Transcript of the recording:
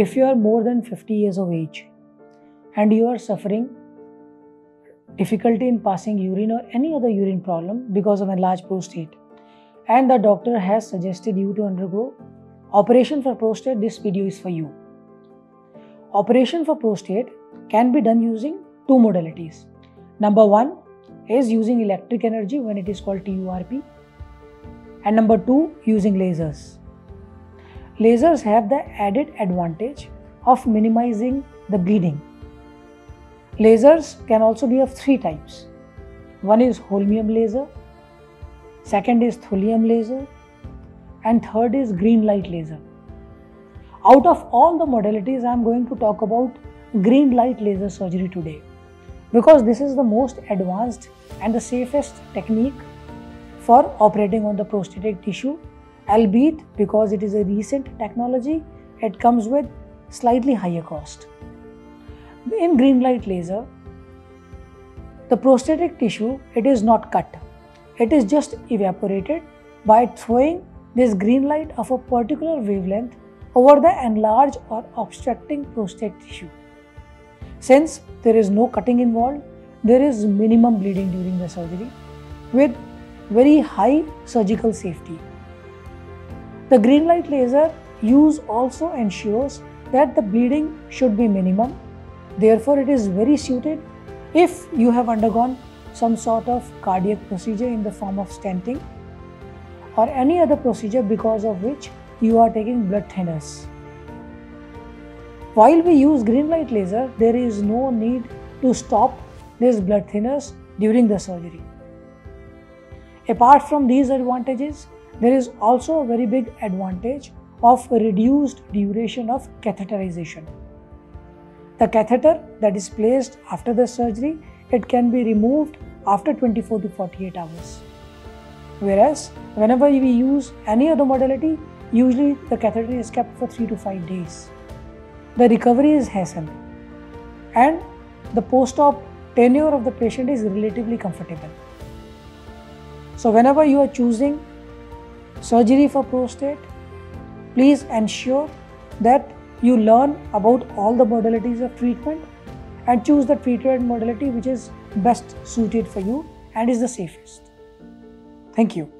if you are more than 50 years of age and you are suffering difficulty in passing urine or any other urine problem because of enlarged prostate and the doctor has suggested you to undergo operation for prostate this video is for you. Operation for prostate can be done using two modalities. Number 1 is using electric energy when it is called TURP and number 2 using lasers lasers have the added advantage of minimizing the bleeding. Lasers can also be of three types. One is holmium laser, second is thulium laser, and third is green light laser. Out of all the modalities, I am going to talk about green light laser surgery today because this is the most advanced and the safest technique for operating on the prostatic tissue albeit because it is a recent technology, it comes with slightly higher cost. In green light laser, the prostatic tissue, it is not cut. It is just evaporated by throwing this green light of a particular wavelength over the enlarged or obstructing prostate tissue. Since there is no cutting involved, there is minimum bleeding during the surgery with very high surgical safety. The green light laser use also ensures that the bleeding should be minimum. Therefore, it is very suited if you have undergone some sort of cardiac procedure in the form of stenting or any other procedure because of which you are taking blood thinners. While we use green light laser, there is no need to stop these blood thinners during the surgery. Apart from these advantages, there is also a very big advantage of reduced duration of catheterization. The catheter that is placed after the surgery, it can be removed after 24 to 48 hours. Whereas whenever we use any other modality, usually the catheter is kept for 3 to 5 days. The recovery is hastened and the post-op tenure of the patient is relatively comfortable. So whenever you are choosing surgery for prostate, please ensure that you learn about all the modalities of treatment and choose the treatment modality which is best suited for you and is the safest. Thank you.